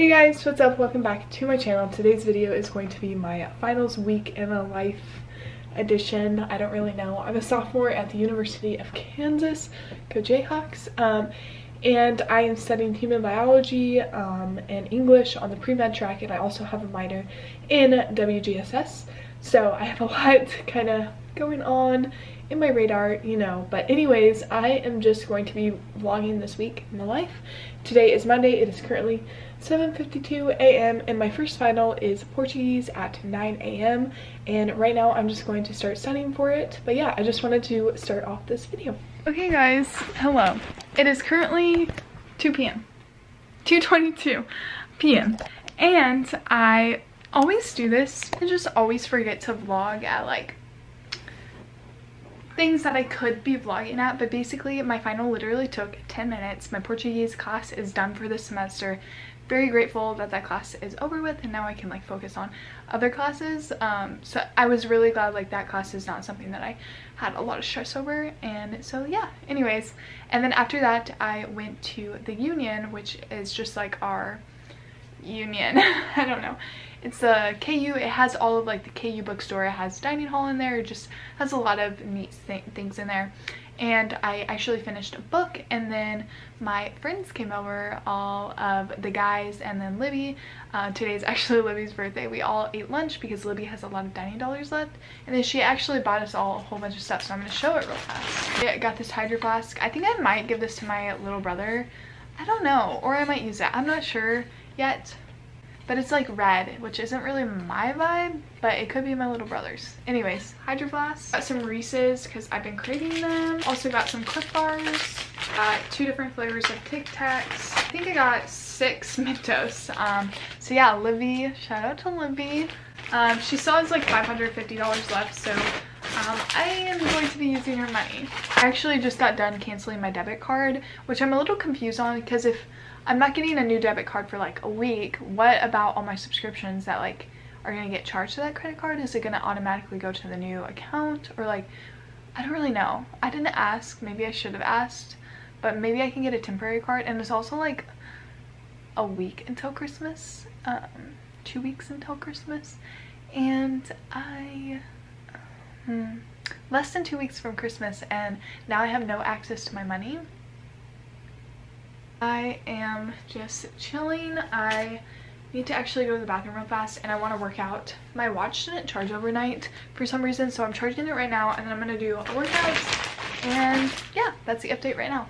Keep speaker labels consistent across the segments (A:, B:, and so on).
A: Hey guys, what's up? Welcome back to my channel. Today's video is going to be my finals week in a life edition. I don't really know. I'm a sophomore at the University of Kansas, go Jayhawks, um, and I am studying human biology um, and English on the pre-med track, and I also have a minor in WGSS. So I have a lot kind of going on in my radar, you know. But anyways, I am just going to be vlogging this week in my life. Today is Monday. It is currently 7.52 a.m. and my first final is Portuguese at 9 a.m. And right now I'm just going to start studying for it. But yeah, I just wanted to start off this video. Okay guys, hello. It is currently 2 p.m. 2.22 p.m. And I always do this. and just always forget to vlog at like things that I could be vlogging at but basically my final literally took 10 minutes. My Portuguese class is done for this semester. Very grateful that that class is over with and now I can like focus on other classes. Um, so I was really glad like that class is not something that I had a lot of stress over and so yeah anyways and then after that I went to the Union which is just like our union I don't know it's a KU. It has all of like the KU bookstore. It has dining hall in there. It just has a lot of neat th things in there. And I actually finished a book and then my friends came over, all of the guys and then Libby. Uh, today's actually Libby's birthday. We all ate lunch because Libby has a lot of dining dollars left. And then she actually bought us all a whole bunch of stuff. So I'm going to show it real fast. I got this Hydro Flask. I think I might give this to my little brother. I don't know. Or I might use it. I'm not sure yet but it's like red, which isn't really my vibe, but it could be my little brother's. Anyways, Hydro Flask. Got some Reese's because I've been craving them. Also got some Clif Bars. Got two different flavors of Tic Tacs. I think I got six Mentos. Um, so yeah, Libby, shout out to Libby. Um, she still has like $550 left, so um, I am going to be using her money. I actually just got done canceling my debit card, which I'm a little confused on because if I'm not getting a new debit card for like a week. What about all my subscriptions that like are gonna get charged to that credit card? Is it gonna automatically go to the new account or like, I don't really know. I didn't ask, maybe I should have asked, but maybe I can get a temporary card and it's also like a week until Christmas, um, two weeks until Christmas and I, hmm, less than two weeks from Christmas and now I have no access to my money I am just chilling. I need to actually go to the bathroom real fast and I want to work out. My watch didn't charge overnight for some reason, so I'm charging it right now and then I'm going to do a workout. And yeah, that's the update right now.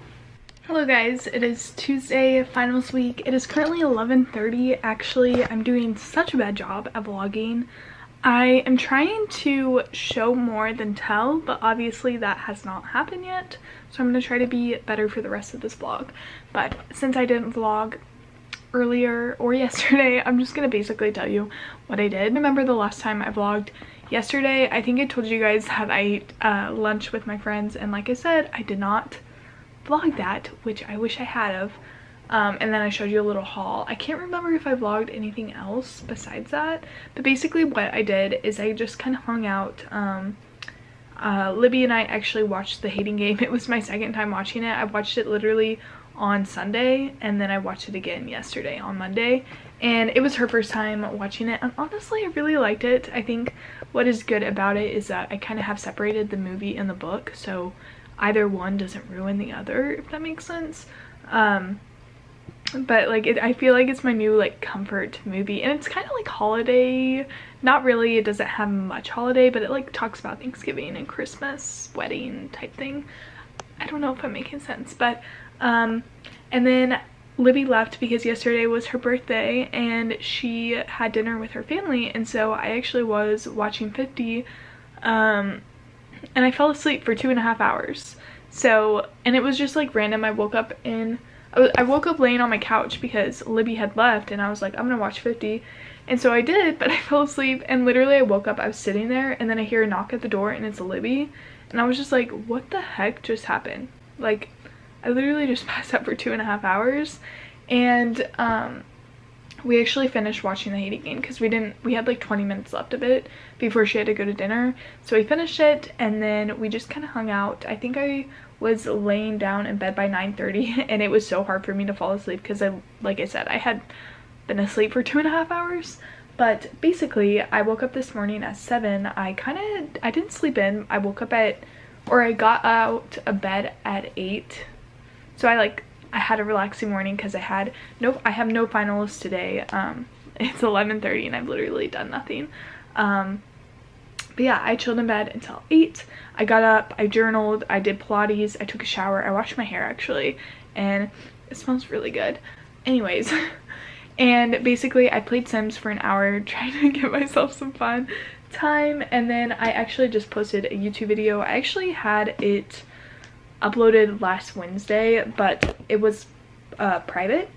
A: Hello guys, it is Tuesday, finals week. It is currently 11.30. Actually, I'm doing such a bad job at vlogging. I am trying to show more than tell, but obviously that has not happened yet. So I'm going to try to be better for the rest of this vlog. But since I didn't vlog earlier or yesterday, I'm just going to basically tell you what I did. Remember the last time I vlogged yesterday? I think I told you guys that I ate uh, lunch with my friends. And like I said, I did not vlog that, which I wish I had of. Um, and then I showed you a little haul. I can't remember if I vlogged anything else besides that, but basically what I did is I just kind of hung out. Um, uh, Libby and I actually watched The Hating Game. It was my second time watching it. I watched it literally on Sunday and then I watched it again yesterday on Monday and it was her first time watching it and honestly I really liked it. I think what is good about it is that I kind of have separated the movie and the book so either one doesn't ruin the other if that makes sense. Um, but like it, I feel like it's my new like comfort movie. And it's kind of like holiday not really it doesn't have much holiday but it like talks about Thanksgiving and Christmas wedding type thing. I don't know if I'm making sense but um and then Libby left because yesterday was her birthday and she had dinner with her family. And so I actually was watching 50 um and I fell asleep for two and a half hours. So and it was just like random. I woke up in I woke up laying on my couch because Libby had left and I was like, I'm gonna watch 50. And so I did, but I fell asleep and literally I woke up, I was sitting there and then I hear a knock at the door and it's Libby. And I was just like, what the heck just happened? Like, I literally just passed out for two and a half hours. And um, we actually finished watching the Hating Game because we didn't, we had like 20 minutes left of it before she had to go to dinner. So we finished it and then we just kind of hung out. I think I was laying down in bed by 9.30 and it was so hard for me to fall asleep because I, like I said, I had been asleep for two and a half hours. But basically, I woke up this morning at 7. I kind of, I didn't sleep in. I woke up at, or I got out of bed at 8. So I like, I had a relaxing morning because I had no, I have no finals today. Um, it's 11.30 and I've literally done nothing. Um, but yeah, I chilled in bed until 8. I got up, I journaled, I did Pilates, I took a shower, I washed my hair actually, and it smells really good. Anyways, and basically I played Sims for an hour trying to give myself some fun time and then I actually just posted a YouTube video. I actually had it uploaded last Wednesday but it was uh, private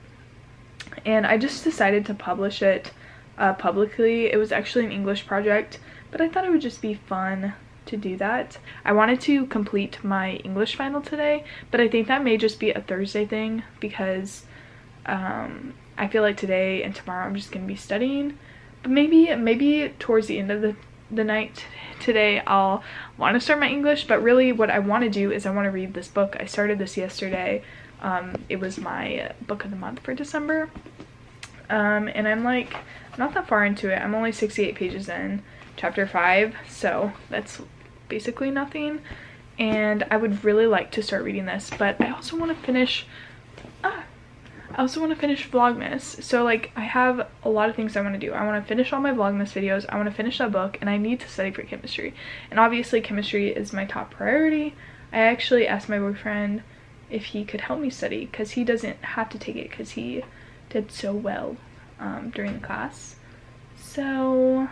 A: and I just decided to publish it uh, publicly. It was actually an English project but I thought it would just be fun to do that. I wanted to complete my English final today, but I think that may just be a Thursday thing because um, I feel like today and tomorrow I'm just going to be studying. But maybe, maybe towards the end of the, the night today I'll want to start my English, but really what I want to do is I want to read this book. I started this yesterday. Um, it was my book of the month for December. Um, and I'm like not that far into it. I'm only 68 pages in chapter 5 so that's basically nothing. And I would really like to start reading this but I also want to finish ah, I also want to finish Vlogmas. So like I have a lot of things I want to do. I want to finish all my Vlogmas videos I want to finish that book and I need to study for chemistry. And obviously chemistry is my top priority. I actually asked my boyfriend if he could help me study because he doesn't have to take it because he did so well um, during the class. So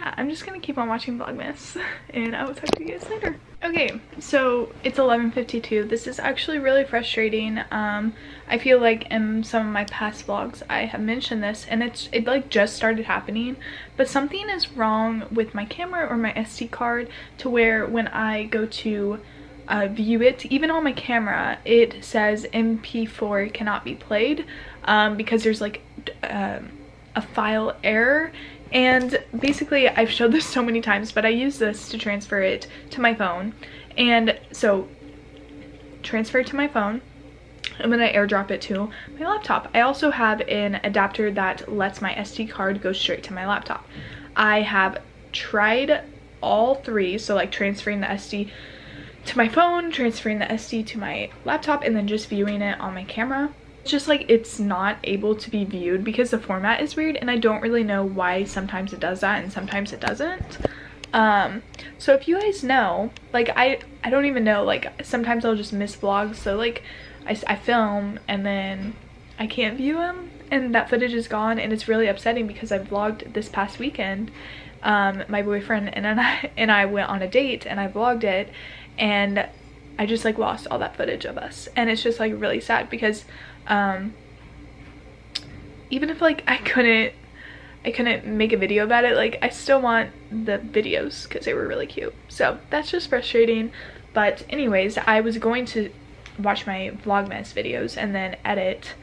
A: yeah, I'm just gonna keep on watching Vlogmas and I will talk to you guys later. Okay, so it's 11.52. This is actually really frustrating. Um, I feel like in some of my past vlogs I have mentioned this and it's it like just started happening but something is wrong with my camera or my SD card to where when I go to uh, view it, even on my camera, it says MP4 cannot be played um, because there's like uh, a file error and basically I've showed this so many times but I use this to transfer it to my phone and so transfer it to my phone and then I airdrop it to my laptop. I also have an adapter that lets my SD card go straight to my laptop. I have tried all three so like transferring the SD to my phone, transferring the SD to my laptop and then just viewing it on my camera just like it's not able to be viewed because the format is weird and I don't really know why sometimes it does that and sometimes it doesn't. Um, so if you guys know, like I, I don't even know, like sometimes I'll just miss vlogs. So like I, I film and then I can't view them and that footage is gone and it's really upsetting because I vlogged this past weekend. Um, my boyfriend and I, and I went on a date and I vlogged it and I just like lost all that footage of us and it's just like really sad because um even if like I couldn't I couldn't make a video about it like I still want the videos because they were really cute. So that's just frustrating. But anyways I was going to watch my vlogmas videos and then edit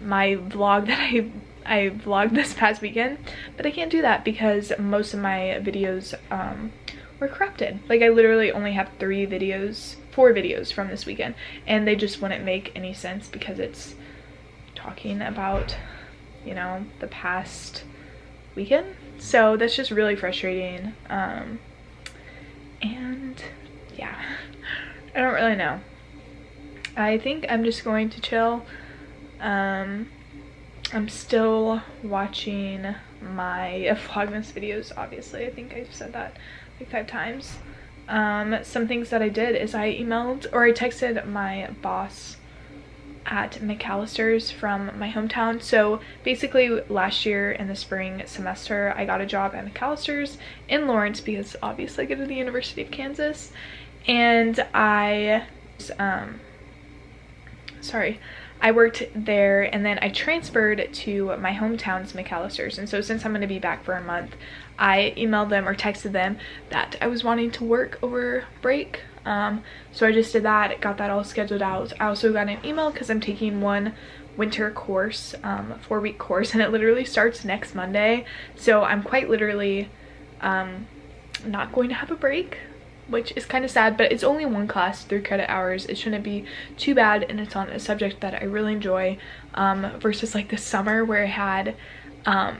A: my vlog that I I vlogged this past weekend. But I can't do that because most of my videos um, were corrupted. Like I literally only have three videos four videos from this weekend and they just wouldn't make any sense because it's talking about you know the past weekend. So that's just really frustrating. Um and yeah. I don't really know. I think i'm just going to chill. Um i'm still watching my vlogmas videos obviously. I think i've said that like five times um, some things that I did is I emailed or I texted my boss at McAlister's from my hometown. So basically last year in the spring semester, I got a job at McAlister's in Lawrence because obviously I go to the University of Kansas. And I, um, sorry, I worked there and then I transferred to my hometown's McAlister's. And so since I'm going to be back for a month, I emailed them or texted them that I was wanting to work over break. Um, so I just did that, got that all scheduled out. I also got an email because I'm taking one winter course, um, four week course, and it literally starts next Monday. So I'm quite literally um, not going to have a break which is kind of sad, but it's only one class, three credit hours. It shouldn't be too bad, and it's on a subject that I really enjoy um, versus like the summer where I had um,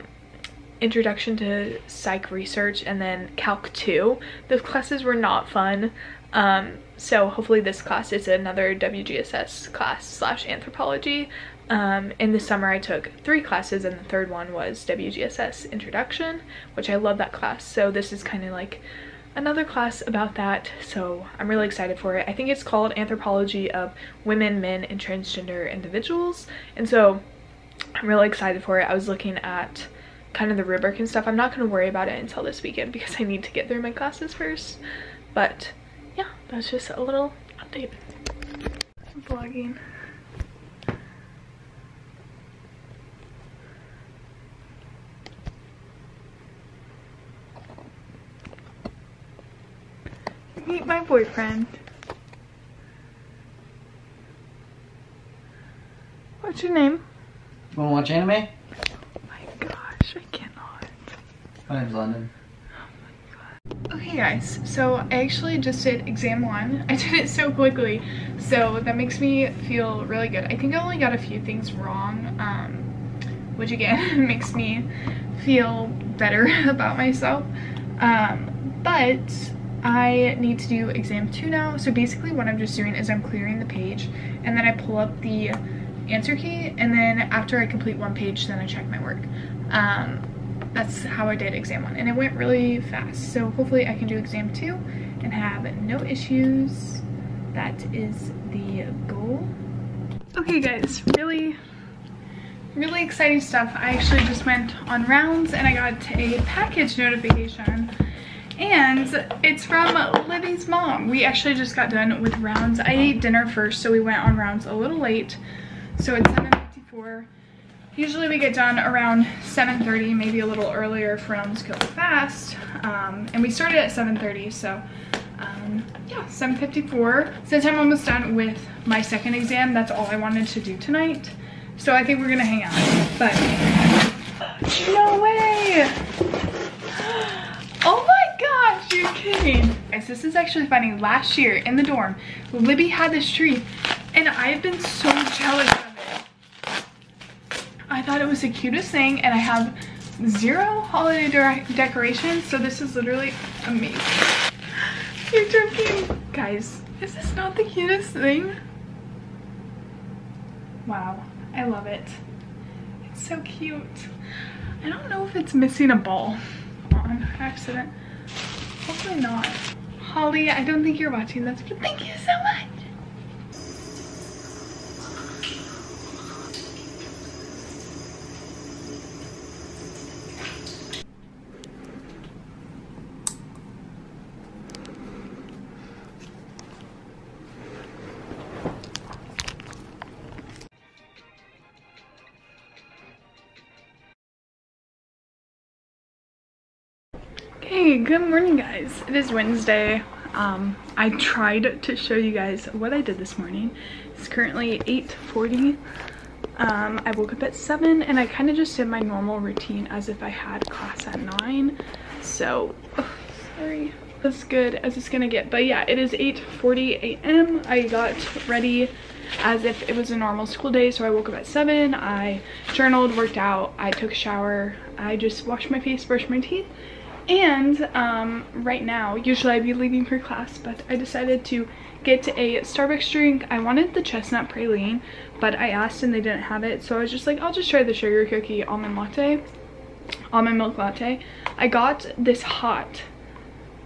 A: introduction to psych research and then calc 2 those classes were not fun um, so hopefully this class is another wgss class slash anthropology. Um, in the summer i took three classes and the third one was wgss introduction which i love that class. So this is kind of like another class about that. So i'm really excited for it. I think it's called anthropology of women men and transgender individuals. And so i'm really excited for it. I was looking at kind of the rubric and stuff. I'm not going to worry about it until this weekend because I need to get through my classes first. But yeah, that's just a little update. Vlogging. Meet my boyfriend. What's your name?
B: Wanna watch anime?
A: My
B: name's London.
A: Okay guys, so I actually just did exam one. I did it so quickly, so that makes me feel really good. I think I only got a few things wrong, um, which again makes me feel better about myself. Um, but I need to do exam two now. So basically what I'm just doing is I'm clearing the page and then I pull up the answer key and then after I complete one page then I check my work. Um, that's how I did exam one and it went really fast so hopefully I can do exam two and have no issues that is the goal okay guys really really exciting stuff I actually just went on rounds and I got a package notification and it's from Libby's mom. We actually just got done with rounds. I ate dinner first, so we went on rounds a little late. So it's 7.54 Usually we get done around 7.30, maybe a little earlier if rounds go fast. Um, and we started at 7.30, so um, yeah, 7.54. Since I'm almost done with my second exam, that's all I wanted to do tonight. So I think we're gonna hang out, but no way! Oh my gosh, you're kidding. Guys, this is actually funny. Last year in the dorm, Libby had this tree and I've been so jealous I thought it was the cutest thing and I have zero holiday de decorations. So this is literally amazing. You're joking. Guys, is this not the cutest thing? Wow, I love it. It's so cute. I don't know if it's missing a ball on accident. Hopefully not. Holly, I don't think you're watching this, but thank you so much. Good morning guys. It is Wednesday. Um, I tried to show you guys what I did this morning. It's currently 8.40. Um, I woke up at 7 and I kind of just did my normal routine as if I had class at 9. So, oh, sorry. As good as it's gonna get. But yeah, it is 8.40 a.m. I got ready as if it was a normal school day. So I woke up at 7. I journaled, worked out, I took a shower. I just washed my face, brushed my teeth and um, right now, usually I'd be leaving for class, but I decided to get a Starbucks drink. I wanted the chestnut praline, but I asked and they didn't have it. So I was just like, I'll just try the sugar cookie almond latte, almond milk latte. I got this hot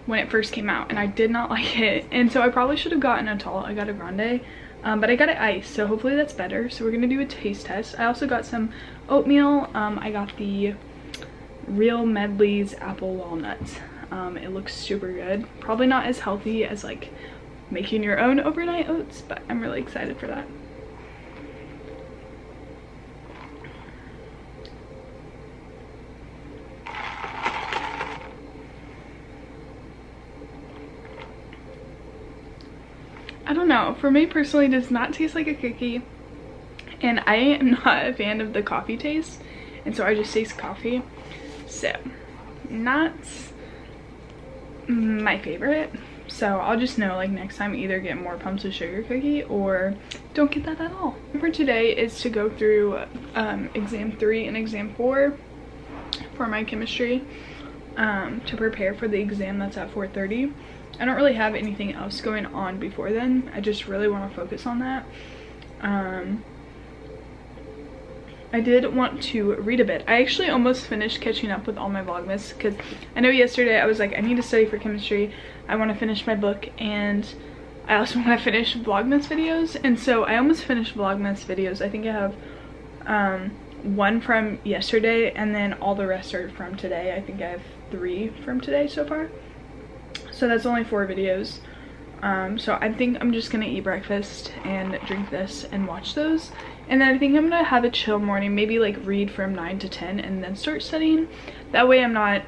A: when it first came out and I did not like it. And so I probably should have gotten a tall. I got a grande, um, but I got it iced. So hopefully that's better. So we're gonna do a taste test. I also got some oatmeal. Um, I got the Real Medley's apple walnuts. Um, it looks super good. Probably not as healthy as like making your own overnight oats, but I'm really excited for that. I don't know. For me personally, it does not taste like a cookie. And I am not a fan of the coffee taste. And so I just taste coffee. So, not my favorite, So I'll just know like next time either get more pumps of sugar cookie or don't get that at all. For today is to go through um, exam three and exam four for my chemistry um, to prepare for the exam that's at 4.30. I don't really have anything else going on before then. I just really want to focus on that. Um, I did want to read a bit. I actually almost finished catching up with all my Vlogmas because I know yesterday I was like, I need to study for chemistry. I want to finish my book and I also want to finish Vlogmas videos. And so I almost finished Vlogmas videos. I think I have um, one from yesterday and then all the rest are from today. I think I have three from today so far. So that's only four videos. Um, so I think I'm just gonna eat breakfast and drink this and watch those. And then I think I'm gonna have a chill morning, maybe like read from 9 to 10 and then start studying. That way I'm not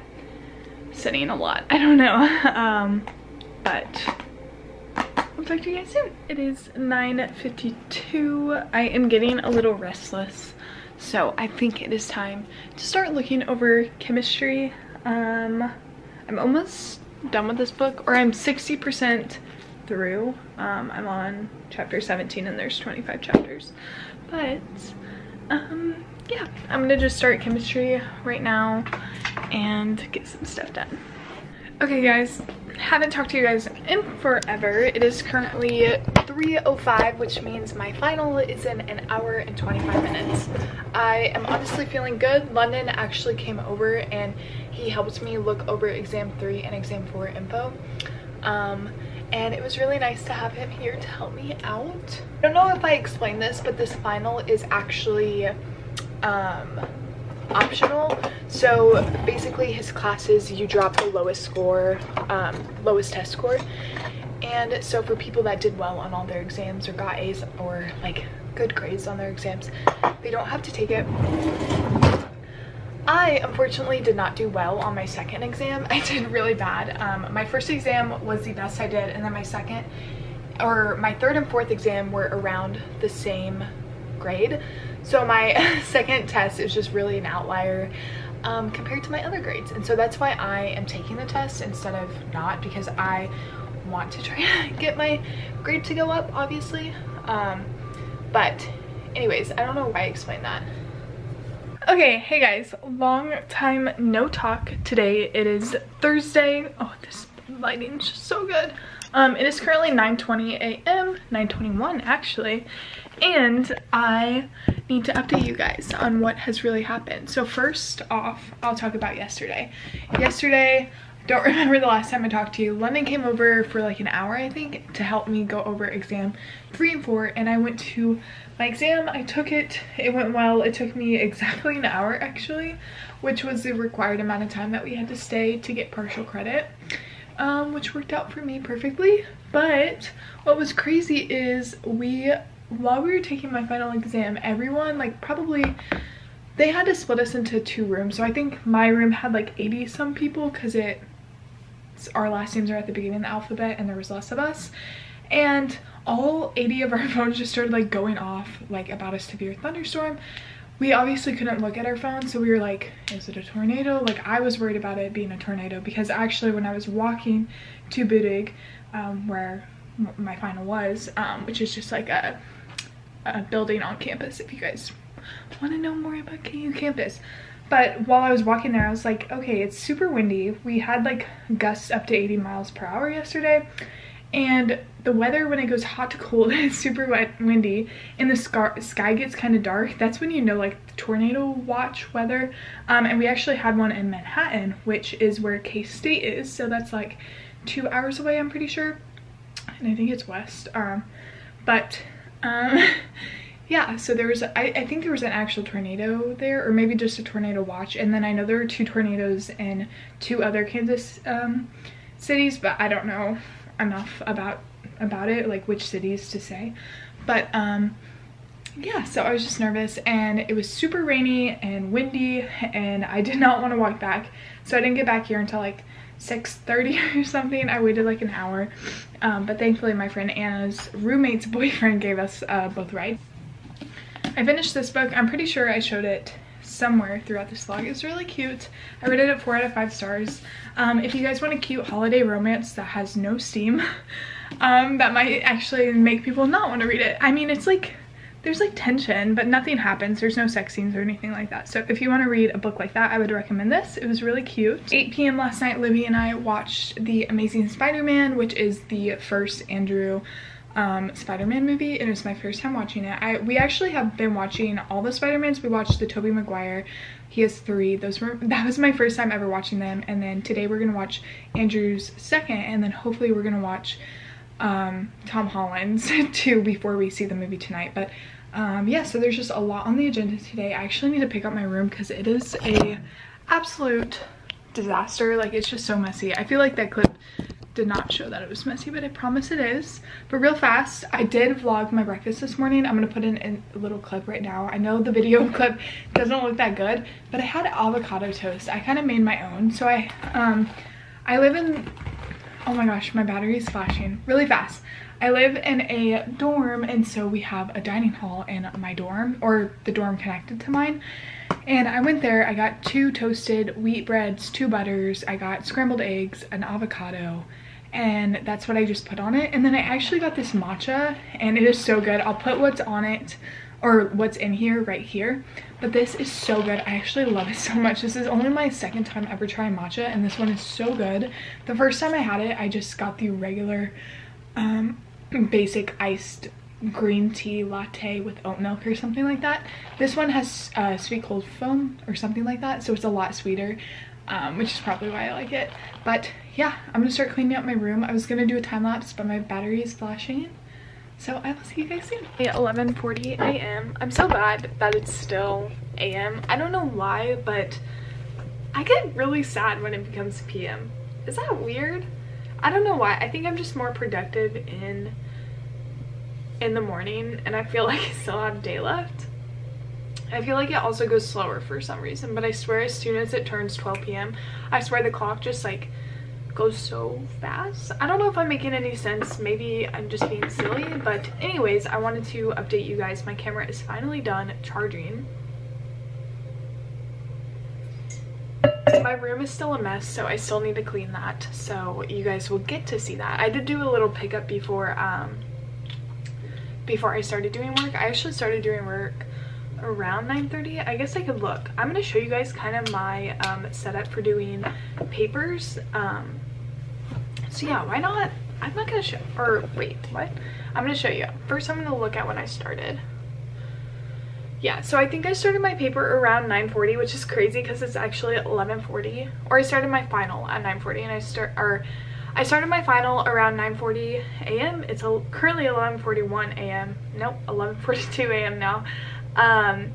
A: studying a lot. I don't know. um, but I'll talk to you guys soon. It is 9.52. I am getting a little restless. So I think it is time to start looking over chemistry. Um, I'm almost done with this book, or I'm 60% through. Um, I'm on chapter 17 and there's 25 chapters. But, um, yeah, I'm gonna just start chemistry right now and get some stuff done. Okay guys, haven't talked to you guys in forever. It is currently 3.05, which means my final is in an hour and 25 minutes. I am honestly feeling good. London actually came over and he helped me look over exam 3 and exam 4 info. Um, and it was really nice to have him here to help me out. I don't know if I explained this, but this final is actually um, optional. So basically his classes, you drop the lowest score, um, lowest test score. And so for people that did well on all their exams or got A's or like good grades on their exams, they don't have to take it. I unfortunately did not do well on my second exam. I did really bad. Um, my first exam was the best I did and then my second or my third and fourth exam were around the same grade. So my second test is just really an outlier um, compared to my other grades. And so that's why I am taking the test instead of not because I want to try to get my grade to go up, obviously. Um, but anyways, I don't know why I explained that. Okay, hey guys, long time no talk today. It is Thursday. Oh, this lighting is just so good. Um, it is currently 9.20 a.m., 9.21 actually, and I need to update you guys on what has really happened. So first off, I'll talk about yesterday. Yesterday, don't remember the last time I talked to you. London came over for like an hour, I think, to help me go over exam three and four, and I went to my exam. I took it. It went well. It took me exactly an hour, actually, which was the required amount of time that we had to stay to get partial credit um, which worked out for me perfectly. But what was crazy is we, while we were taking my final exam, everyone, like probably, they had to split us into two rooms. So I think my room had like 80 some people because it, our last names are at the beginning of the alphabet and there was less of us. And all 80 of our phones just started like going off like about a severe thunderstorm we obviously couldn't look at our phones so we were like is it a tornado like i was worried about it being a tornado because actually when i was walking to Budig, um, where my final was um, which is just like a, a building on campus if you guys want to know more about KU campus but while I was walking there I was like okay it's super windy. We had like gusts up to 80 miles per hour yesterday. And the weather when it goes hot to cold it's super wet windy. And the sky gets kind of dark. That's when you know like tornado watch weather. Um, and we actually had one in manhattan which is where k-state is. So that's like two hours away i'm pretty sure. And i think it's west. Um, but um, yeah so there was I, I think there was an actual tornado there or maybe just a tornado watch and then i know there were two tornadoes in two other kansas um, cities but i don't know enough about about it like which cities to say. But um yeah so i was just nervous and it was super rainy and windy and i did not want to walk back. So i didn't get back here until like 6:30 or something. I waited like an hour. Um, but thankfully my friend anna's roommate's boyfriend gave us uh, both rides i finished this book i'm pretty sure i showed it somewhere throughout this vlog. It's really cute. I rated it 4 out of 5 stars. Um, if you guys want a cute holiday romance that has no steam, um, that might actually make people not want to read it. I mean, it's like there's like tension, but nothing happens. There's no sex scenes or anything like that. So if you want to read a book like that, I would recommend this. It was really cute. 8 p.m. last night, Libby and I watched The Amazing Spider-Man, which is the first Andrew um, Spider-Man movie. It was my first time watching it. I We actually have been watching all the Spider-Mans. We watched the Tobey Maguire. He has three. Those were That was my first time ever watching them. And then today we're going to watch Andrew's second. And then hopefully we're going to watch um, Tom Holland's too before we see the movie tonight. But um, yeah, so there's just a lot on the agenda today. I actually need to pick up my room because it is a absolute disaster. Like it's just so messy. I feel like that clip did not show that it was messy, but I promise it is. But real fast, I did vlog my breakfast this morning. I'm gonna put in a little clip right now. I know the video clip doesn't look that good, but I had avocado toast. I kind of made my own. So I, um, I live in, oh my gosh, my battery is flashing really fast. I live in a dorm and so we have a dining hall in my dorm or the dorm connected to mine. And I went there, I got two toasted wheat breads, two butters, I got scrambled eggs, an avocado, and that's what I just put on it. And then I actually got this matcha and it is so good. I'll put what's on it or what's in here right here but this is so good i actually love it so much this is only my second time ever trying matcha and this one is so good the first time i had it i just got the regular um basic iced green tea latte with oat milk or something like that. This one has uh, sweet cold foam or something like that, so it's a lot sweeter, um, which is probably why I like it. But yeah, I'm gonna start cleaning up my room. I was gonna do a time lapse, but my battery is flashing. So I will see you guys soon. At 11.40 a.m. I'm so bad that it's still a.m. I don't know why, but I get really sad when it becomes p.m. Is that weird? I don't know why. I think I'm just more productive in in the morning and I feel like I still have day left. I feel like it also goes slower for some reason, but I swear as soon as it turns 12 p.m., I swear the clock just like goes so fast. I don't know if I'm making any sense. Maybe I'm just being silly, but anyways, I wanted to update you guys. My camera is finally done charging. my room is still a mess so i still need to clean that so you guys will get to see that i did do a little pickup before um before i started doing work i actually started doing work around 9:30. i guess i could look i'm going to show you guys kind of my um setup for doing papers um so yeah why not? I'm not gonna show or wait what? I'm gonna show you. First i'm gonna look at when i started. Yeah so i think i started my paper around 9:40, which is crazy because it's actually 11:40. or i started my final at 9:40, and i start or i started my final around 9:40 a.m it's a, currently 11:41 a.m nope 11:42 a.m now. Um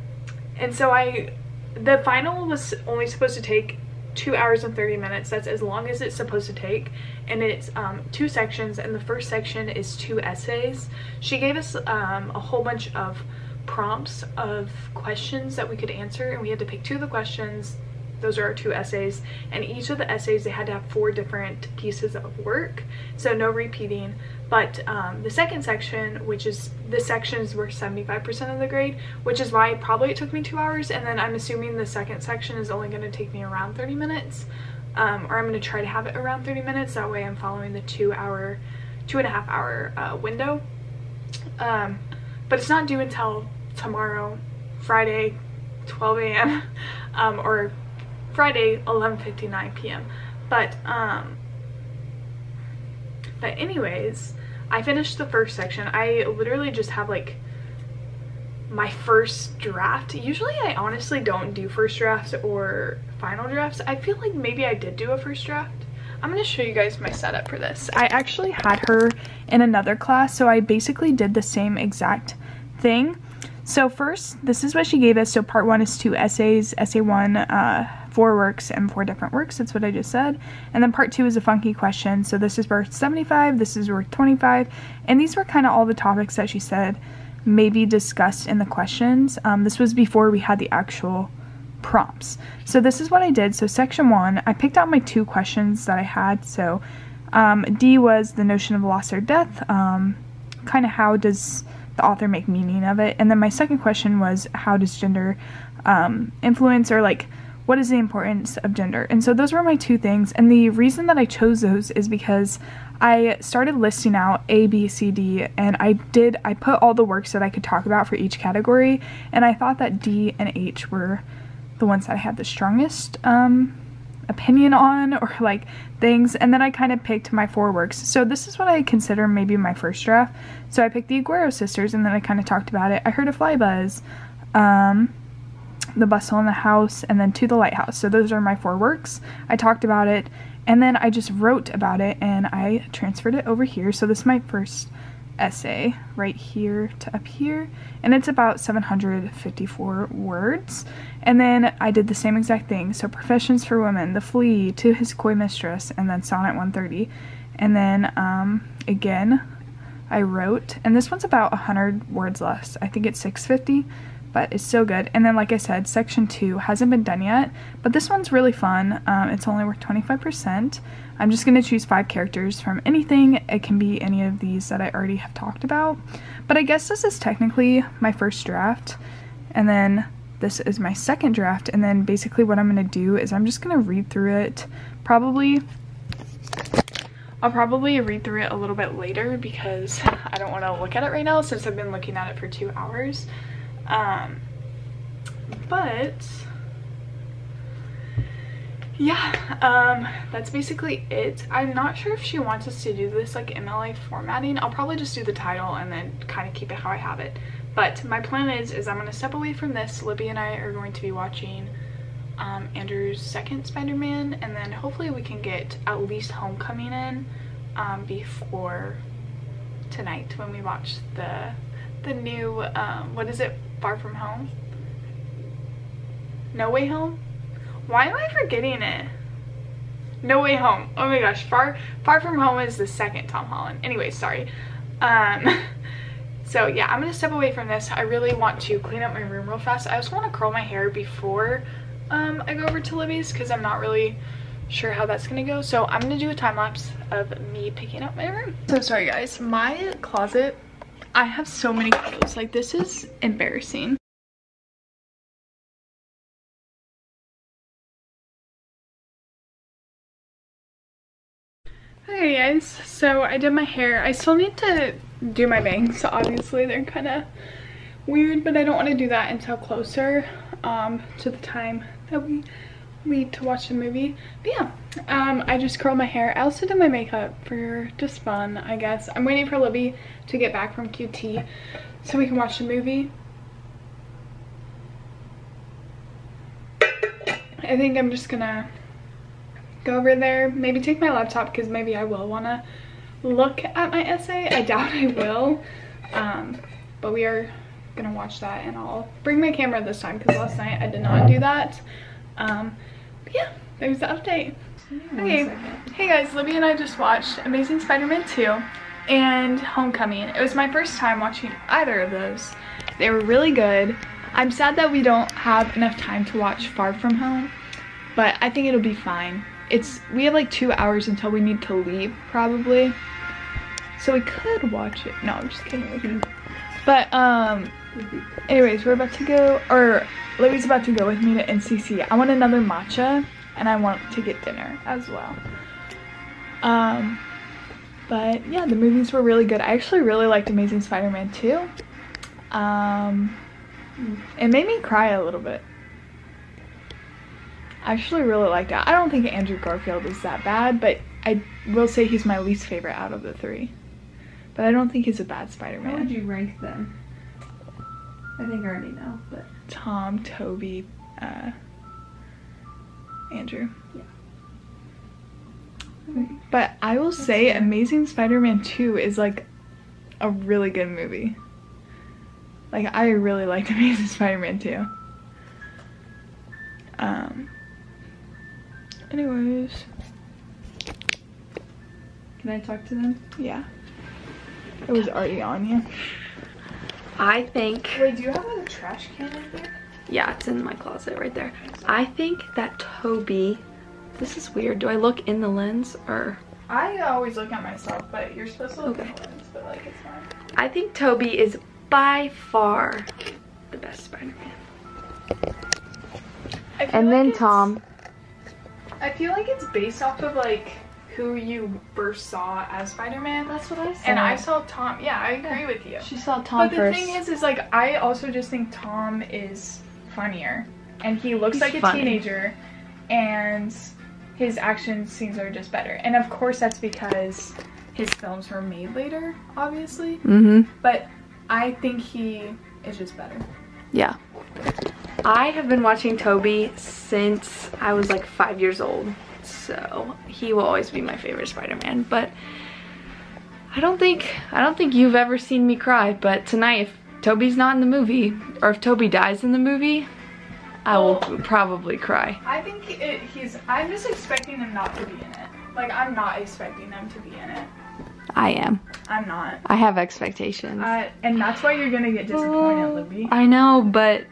A: and so i the final was only supposed to take two hours and 30 minutes. That's as long as it's supposed to take. And it's um, two sections and the first section is two essays. She gave us um, a whole bunch of prompts of questions that we could answer and we had to pick two of the questions those are our two essays. And each of the essays they had to have four different pieces of work. So no repeating. But um, the second section which is the sections were 75% of the grade which is why probably it took me two hours. And then I'm assuming the second section is only going to take me around 30 minutes. Um, or I'm going to try to have it around 30 minutes. That way I'm following the two hour two and a half hour uh, window. Um, but it's not due until tomorrow, Friday, 12 a.m. Um, or Friday, 11.59 p.m. But, um, but anyways, I finished the first section. I literally just have like my first draft. Usually I honestly don't do first drafts or final drafts. I feel like maybe I did do a first draft. I'm going to show you guys my setup for this. I actually had her in another class, so I basically did the same exact thing. So first, this is what she gave us. So part one is two essays, essay one, uh, four works and four different works. That's what I just said. And then part two is a funky question. So this is worth 75, this is worth 25. And these were kind of all the topics that she said maybe discussed in the questions. Um, this was before we had the actual prompts. So this is what I did. So section one, I picked out my two questions that I had. So um, D was the notion of loss or death. Um, kind of how does the author make meaning of it? And then my second question was how does gender um, influence or like what is the importance of gender. And so those were my two things. And the reason that I chose those is because I started listing out A, B, C, D, and I did, I put all the works that I could talk about for each category, and I thought that D and H were the ones that I had the strongest um, opinion on or like things, and then I kind of picked my four works. So this is what I consider maybe my first draft. So I picked the Aguero sisters, and then I kind of talked about it. I heard a fly buzz. Um, the bustle in the house, and then to the lighthouse. So those are my four works. I talked about it, and then I just wrote about it and I transferred it over here. So this is my first essay right here to up here and it's about 754 words and then I did the same exact thing so professions for women the flea to his coy mistress and then sonnet 130 and then um, again I wrote and this one's about 100 words less I think it's 650 but it's so good. And then, like I said, section two hasn't been done yet, but this one's really fun. Um, it's only worth 25%. I'm just going to choose five characters from anything. It can be any of these that I already have talked about. But I guess this is technically my first draft. And then this is my second draft. And then basically what I'm going to do is I'm just going to read through it probably I'll probably read through it a little bit later because I don't want to look at it right now since I've been looking at it for two hours. Um, but yeah, um, that's basically it. I'm not sure if she wants us to do this like MLA formatting. I'll probably just do the title and then kind of keep it how I have it. But my plan is, is I'm going to step away from this. Libby and I are going to be watching um, Andrew's second Spider-Man and then hopefully we can get at least Homecoming in um, before tonight when we watch the the new, um, what is it, Far From Home? No Way Home? Why am I forgetting it? No Way Home. Oh my gosh, Far Far From Home is the second Tom Holland. Anyway, sorry. Um, so yeah, I'm gonna step away from this. I really want to clean up my room real fast. I also want to curl my hair before um, I go over to Libby's because I'm not really sure how that's gonna go. So I'm gonna do a time lapse of me picking up my room. So sorry guys, my closet I have so many clothes. Like this is embarrassing. Okay guys, so I did my hair. I still need to do my bangs. So obviously they're kind of weird, but I don't want to do that until closer um, to the time that we need to watch the movie. But yeah, um, I just curled my hair. I also did my makeup for just fun, I guess. I'm waiting for Libby to get back from QT so we can watch the movie. I think I'm just gonna go over there, maybe take my laptop because maybe I will want to look at my essay. I doubt I will, um, but we are gonna watch that and I'll bring my camera this time because last night I did not do that. Um, yeah, there's the update. Okay, hey guys, Libby and I just watched Amazing Spider-Man 2 and Homecoming. It was my first time watching either of those. They were really good. I'm sad that we don't have enough time to watch Far From Home, but I think it'll be fine. It's We have like two hours until we need to leave, probably. So we could watch it. No, I'm just kidding. But, um, anyways, we're about to go, or Libby's about to go with me to NCC. I want another matcha, and I want to get dinner as well. Um, but yeah, the movies were really good. I actually really liked Amazing Spider-Man 2. Um, it made me cry a little bit. I actually really liked it. I don't think Andrew Garfield is that bad, but I will say he's my least favorite out of the three. But I don't think he's a bad Spider-Man.
B: How would you rank them? I think I already know, but...
A: Tom, Tobey, uh, Andrew. Yeah. But I will say. Amazing Spider-Man 2 is like a really good movie. Like I really liked Amazing Spider-Man 2. Um anyways.
B: Can I talk to them?
A: Yeah. It was already on you.
B: I think
A: Wait, do you have a trash can in here?
B: Yeah, it's in my closet right there. I think that Tobey... this is weird. Do I look in the lens or?
A: I always look at myself, but you're supposed to look okay. in the lens, but like it's fine.
B: I think Tobey is by far the best Spider-Man. And
A: like
B: then
A: it's-
B: Tom.
A: I feel like it's based off of like who you first saw as Spider-Man.
B: That's what I said.
A: And I saw Tom. Yeah, I agree with you.
B: She saw Tom
A: But the
B: first.
A: thing is, is like I also just think Tom is funnier, and he looks
B: He's
A: like a teenager, and his action scenes are just better. And of course, that's because his films were made later, obviously.
B: mm-hmm.
A: But I think he is just better.
B: Yeah. I have been watching Tobey since I was like five years old. So he will always be my favorite Spider-Man. But I don't think I don't think you've ever seen me cry. But tonight, if Tobey's not in the movie, or if Tobey dies in the movie, I will
A: Oh.
B: probably cry.
A: I think it, he's. I'm just expecting him not to be in it. Like I'm not expecting them to be in it.
B: I am.
A: I'm not.
B: I have expectations.
A: Uh, and that's why you're gonna get disappointed, Libby.
B: I know, but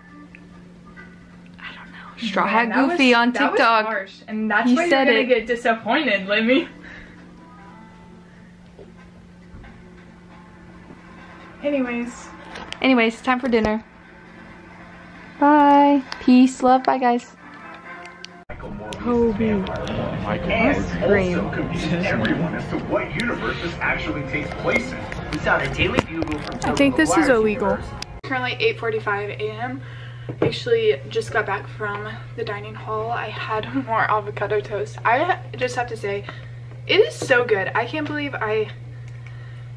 B: I don't. Straw
A: Man,
B: Hat
A: was-
B: Goofy on
A: that was
B: TikTok.
A: harsh, and that's
B: He
A: why you're
B: said
A: gonna
B: it.
A: get disappointed, Libby. Anyways,
B: Anyways, time for dinner. Bye. Peace. Love. Bye, guys. Tobey.
C: and
B: Scream.
C: also confuse everyone as to what universe this actually takes place in.
D: We saw the Daily
A: I think this is illegal.
D: universe.
A: currently 8:45 a.m. Actually, just got back from the dining hall. I had more avocado toast. I just have to say, it is so good. I can't believe I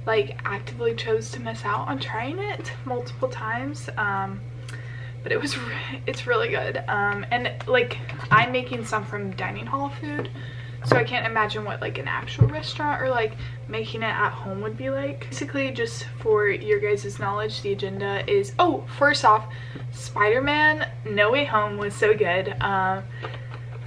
A: like actively chose to miss out on trying it multiple times. Um, but it was re- it's really good. Um, and like I'm making some from dining hall food, so I can't imagine what like an actual restaurant or like making it at home would be like. Basically, just for your guys' knowledge, the agenda is oh, first off, Spider-Man No Way Home was so good. Um,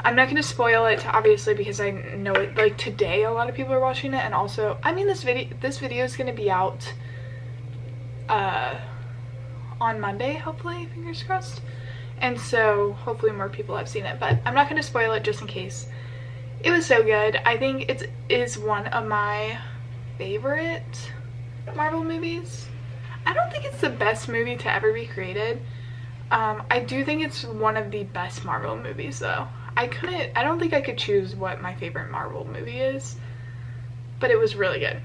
A: I'm not gonna spoil it obviously because I know it like today a lot of people are watching it and also I mean this video this video is gonna be out uh on Monday hopefully fingers crossed and so hopefully more people have seen it but I'm not gonna spoil it just in case it was so good I think it is one of my favorite Marvel movies I don't think it's the best movie to ever be created um, I do think it's one of the best Marvel movies though. I couldn't, I don't think I could choose what my favorite Marvel movie is, but it was really good.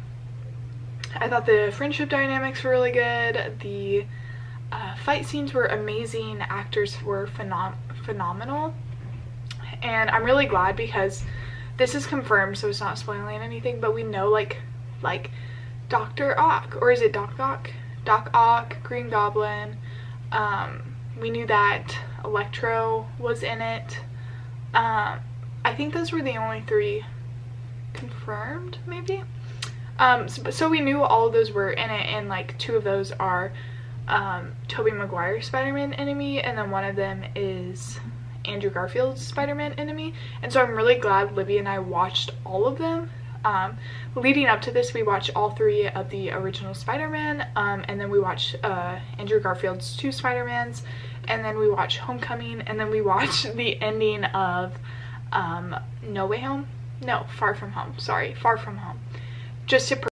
A: I thought the friendship dynamics were really good. The uh, fight scenes were amazing. Actors were phenom- phenomenal. And I'm really glad because this is confirmed, so it's not spoiling anything, but we know like, like Dr. Ock, or is it Doc Ock? Doc Ock, Green Goblin, um, we knew that Electro was in it. Um, I think those were the only three confirmed, maybe. Um, so, so we knew all of those were in it, and like two of those are um, Tobey Maguire's Spider-Man enemy, and then one of them is Andrew Garfield's Spider-Man enemy. And so I'm really glad Libby and I watched all of them. Um, leading up to this, we watched all three of the original Spider-Man, um, and then we watched uh, Andrew Garfield's two Spider-Mans, and then we watched Homecoming, and then we watched the ending of um, No Way Home. No, Far From Home. Sorry, Far From Home. Just to